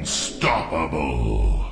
Unstoppable.